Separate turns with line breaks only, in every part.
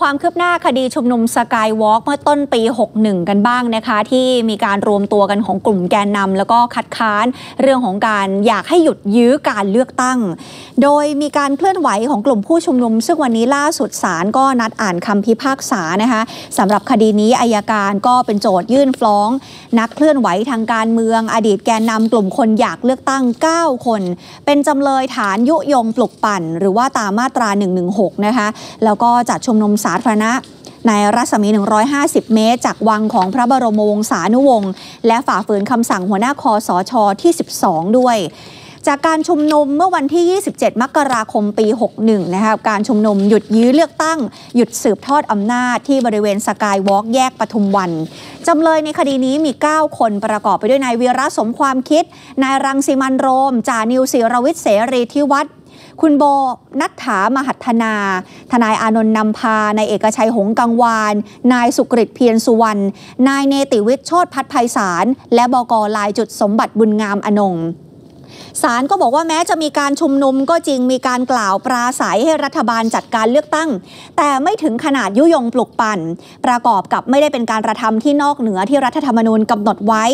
ความคืบหน้าคดีชุมนุมสกายวอล์กเมื่อต้นปี 61 กันบ้างนะคะ ที่มีการรวมตัวกันของกลุ่มแกนนำแล้วก็คัดค้านเรื่องของการอยากให้หยุดยื้อการเลือกตั้ง โดยมีการเคลื่อนไหวของกลุ่มผู้ชุมนุม ซึ่งวันนี้ล่าสุดศาลก็นัดอ่านคำพิพากษานะคะสำหรับคดีนี้อายการก็เป็นโจทยื่นฟ้อง นักเคลื่อนไหวทางการเมือง อดีตแกนนำกลุ่มคนอยากเลือกตั้ง 9 คน เป็นจำเลยฐานยุยงปลุกปั่น หรือว่าตามมาตรา 116 นะคะแล้วก็จัดชุมนุมสาธารณะในรัศมี 150 เมตร จากวังของพระบรมวงศานุวงศ์และฝ่าฝืนคำสั่งหัวหน้าคอสชที่ 12 ด้วย จากการชุมนุมเมื่อวันที่ 27 มกราคมปี 61 นะคะการชุมนุมหยุดยื้อเลือกตั้ง หยุดสืบทอดอำนาจที่บริเวณสกายวอล์กแยกปทุมวัน จำเลยในคดีนี้มี 9 คนประกอบไปด้วยนายวีระสมความคิด นายรังสิมันโรม จานิวศิรวิทย์เสรีทิวัฒน์ คุณโบนัทถามหัฒนา ทนายอานนท์นำพานายเอกชัยหงกังวาน นายสุกฤตเพียรสุวรรณ นายเนติวิทย์โชตพัฒไพศาลและบกลายจุดสมบัติบุญงามอนง ศาลก็บอกว่าแม้จะมีการชุมนุมก็จริงมีการกล่าวปราศัยให้รัฐบาลจัดการเลือกตั้ง แต่ไม่ถึงขนาดยุยงปลุกปั่น ประกอบกับไม่ได้เป็นการกระทำที่นอกเหนือที่รัฐธรรมนูญกำหนดไว้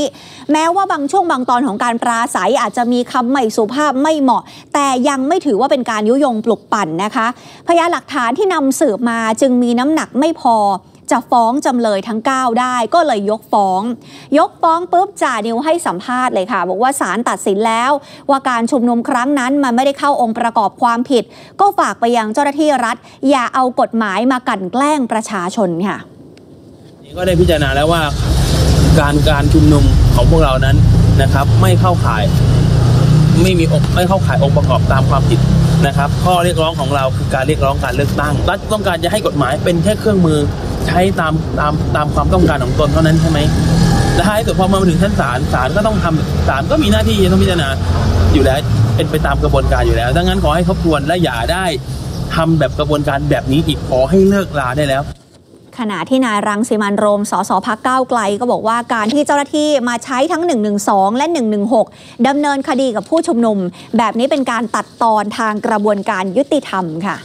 แม้ว่าบางช่วงบางตอนของการปราศัยอาจจะมีคำไม่สุภาพไม่เหมาะ แต่ยังไม่ถือว่าเป็นการยุยงปลุกปั่นนะคะ พยานหลักฐานที่นำสืบมาจึงมีน้ำหนักไม่พอ จะฟ้องจำเลยทั้ง 9 ได้ ก็เลยยกฟ้อง ยกฟ้องปุ๊บจ่านิวให้สัมภาษณ์เลยค่ะ บอกว่าศาลตัดสินแล้ว ว่าการชุมนุมครั้งนั้นมันไม่ได้เข้าองค์ประกอบความผิด ก็ฝากไปยังเจ้าหน้าที่รัฐ อย่าเอากฎหมายมากั่นแกล้งประชาชนค่ะ
ก็ได้พิจารณาแล้วว่าการการชุมนุมของพวกเรานั้นนะครับ ไม่เข้าข่าย ไม่มีไม่เข้าข่ายองค์ประกอบตามความผิด นะครับข้อเรียกร้องของเราคือการเรียกร้องการเลือกตั้งรัฐต้องการจะให้กฎหมายเป็นแค่เครื่องมือใช้ตามตามตามความต้องการของตนเท่านั้นใช่ไหมและท้ายสุดพอมาถึงชั้นศาลศาลก็ต้องทำศาลก็มีหน้าที่จะต้องพิจารณาอยู่แล้วเป็นไปตามกระบวนการอยู่แล้ว ดังนั้นขอให้ทบทวนและอย่าได้ทำแบบกระบวนการแบบนี้อีกขอให้เลิกลาได้แล้ว
ขณะที่นายรังสีมันโรม สสพักก้าวไกล ก็บอกว่าการที่เจ้าหน้าที่มาใช้ทั้ง 112 และ 116ดำเนินคดีกับผู้ชุมนุม แบบนี้เป็นการตัดตอนทางกระบวนการยุติธรรมค่ะ